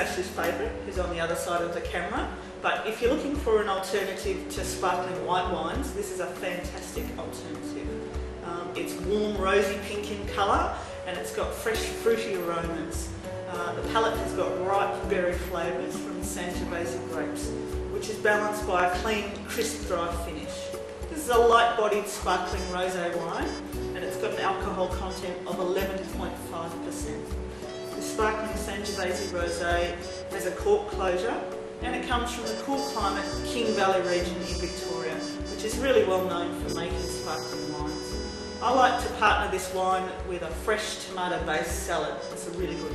Ashley's favourite, who's on the other side of the camera. But if you're looking for an alternative to sparkling white wines, this is a fantastic alternative. Um, it's warm rosy pink in colour and it's got fresh fruity aromas. Uh, the palate has got ripe berry flavours from the Sangiovese grapes, which is balanced by a clean, crisp, dry finish. This is a light-bodied sparkling rosé wine and it's got an alcohol content of 11.5%. Sparkling Sangiovese rosé has a cork closure and it comes from the cool climate King Valley region in Victoria, which is really well known for making sparkling wines. I like to partner this wine with a fresh tomato based salad. It's a really good.